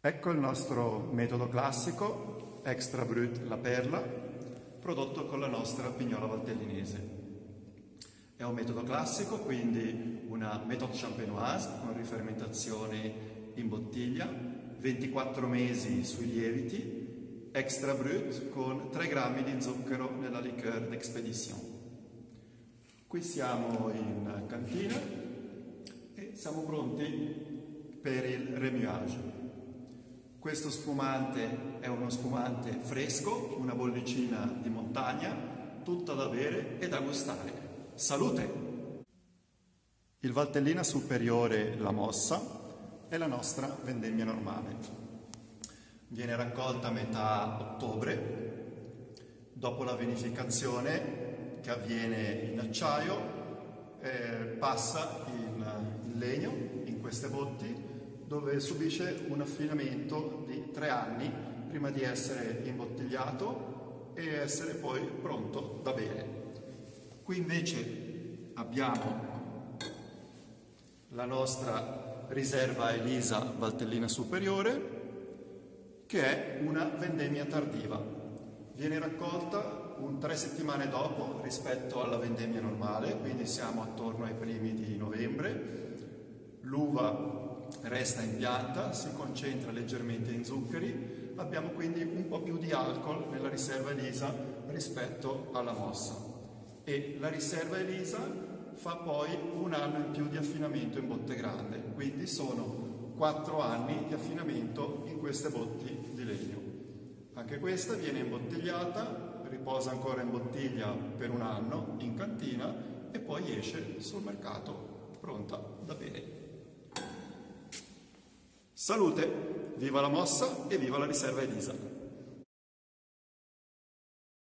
Ecco il nostro metodo classico, Extra Brut La Perla, prodotto con la nostra pignola valtellinese. È un metodo classico, quindi una méthode champenoise con rifermentazione in bottiglia, 24 mesi sui lieviti, extra brut con 3 grammi di zucchero nella liqueur d'expedition. Qui siamo in cantina e siamo pronti per il remuage. Questo spumante è uno spumante fresco, una bollicina di montagna, tutta da bere e da gustare. Salute! Il Valtellina superiore La Mossa è la nostra vendemmia normale. Viene raccolta a metà ottobre, dopo la vinificazione che avviene in acciaio, eh, passa in, in legno, in queste botti, dove subisce un affinamento di tre anni prima di essere imbottigliato e essere poi pronto da bere. Qui invece abbiamo la nostra riserva Elisa Valtellina Superiore che è una vendemmia tardiva. Viene raccolta un tre settimane dopo rispetto alla vendemmia normale, quindi siamo attorno ai primi di novembre. L'uva resta in pianta, si concentra leggermente in zuccheri, abbiamo quindi un po' più di alcol nella riserva Elisa rispetto alla mossa. E la riserva Elisa fa poi un anno in più di affinamento in botte grande, quindi sono quattro anni di affinamento in queste botti di legno. Anche questa viene imbottigliata, riposa ancora in bottiglia per un anno in cantina e poi esce sul mercato pronta da bere. Salute, viva la mossa e viva la riserva Elisa!